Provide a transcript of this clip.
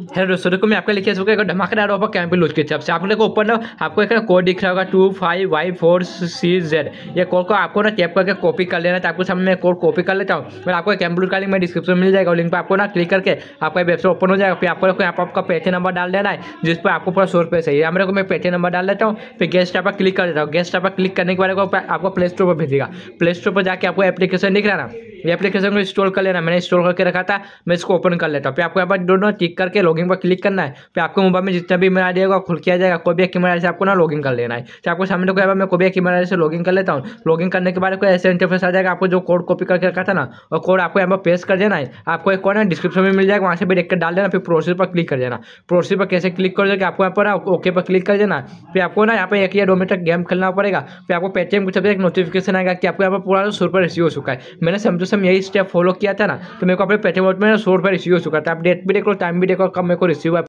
Hello दोस्तों, देखो मैं आपको लिखे चुका एक धमाकेदार ऑफ़र कैंप लूज के हिसाब से आप देखो ऊपर ना, आपको एक कोड दिख रहा होगा two five Y four C Z ये कोड को आपको ना टैप करके कॉपी कर लेना तो आपको सामने मैं कोड कॉपी कर लेता हूँ। फिर आपको कैंप का लिंक मैं डिस्क्रिप्शन में मिल जाएगा लिंक पर आपको ना क्लिक करके आपका वेबसाइट ओपन हो जाएगा। फिर आपको यहाँ पर आपका पेटी नंबर डाल देना है, जिस पर आपको पूरा सौ रुपये चाहिए हमारे को मैं पेटी नंबर डाल देता हूँ, फिर गेस्ट पर क्लिक कर देता हूँ। गेस्ट पर क्लिक करने के बाद आपको प्ले स्टोर पर भेजेगा। प्ले स्टोर पर जाकर आपको एप्लीकेशन दिख रहा ना। ये एप्लीकेशन को इंस्टॉल कर लेना। मैंने इंस्टॉल करके रखा था, मैं इसको ओपन कर लेता हूँ। फिर आपको यहाँ पर दोनों टिक करके लॉगिन पर क्लिक करना है। फिर आपको मोबाइल में जितना भी आई होगा खुल किया जाएगा। कोई भी एक आई से आपको ना लॉगिन कर लेना है। तो आपको सामने को मैं कोई भी एक आई से लॉगिन कर लेता हूँ। लॉगिन करने के बाद कोई ऐसे इंटरफेस आ जाएगा, आपको जो कोड कॉपी करके रखा था ना, वो कोड आपको यहाँ पर पेस्ट कर देना है। आपको एक कोड ना डिस्क्रिप्शन में मिल जाएगा, वहाँ से भी देख कर डाल देना, फिर प्रोसेस पर क्लिक कर देना। प्रोसेस पर कैसे क्लिक कर देगा आपको यहाँ पर ओके पर क्लिक कर देना। फिर आपको ना यहाँ पर एक या दो मिनट तक गेम खेलना पड़ेगा। फिर आपको पेटीएम कुछ एक नोटिफिकेशन आएगा कि आपको यहाँ पर पूरा सौ रुपये रिसीव हो चुका है। मैंने समझो सम यही स्टेप फॉलो किया था ना तो मेरे को अपने पेटीएम में सौ रुपये रिसीव हो चुका था। आप डेट भी देख लो टाइम भी देखो कब मेरे को रिसीव